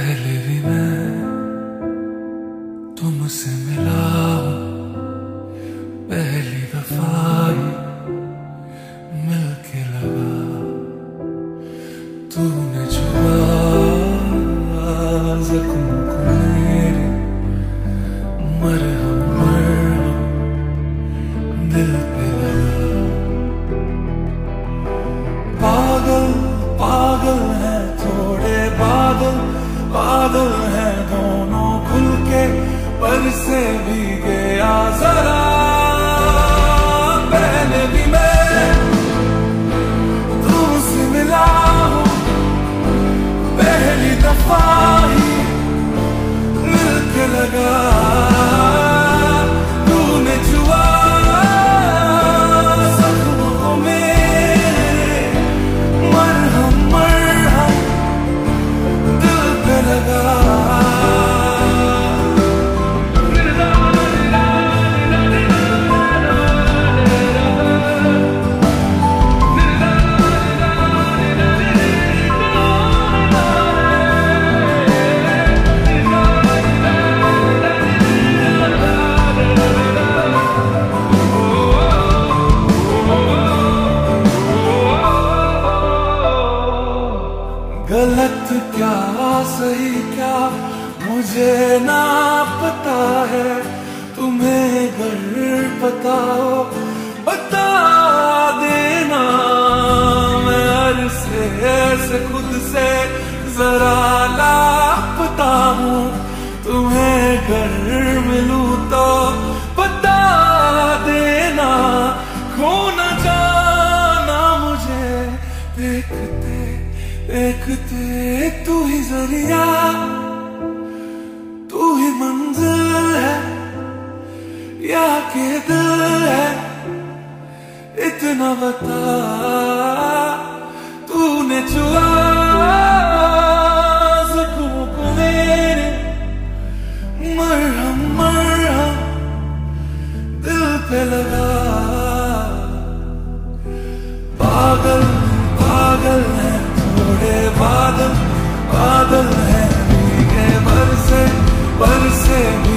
पहले भी मैं तुमसे मिला पहली दफ़ा मिलके लगा। तूने छुआ जख्म को दिल पे लगा। पागल पागल है थोड़े बादल। बादल है दोनों खुल के पर से भी गया जरा। गलत क्या सही, क्या मुझे ना पता है? तुम्हें घर पता हो, बता देना। मैं अरसे से, खुद से जरा लापता हूँ। तुम्हें घर तू ही ज़रिया, तू ही मंजिल है, या के दिल है, इतना बता, तूने छुआ मरहम मरहम, दिल पे लगा। पागल बरसे भीगे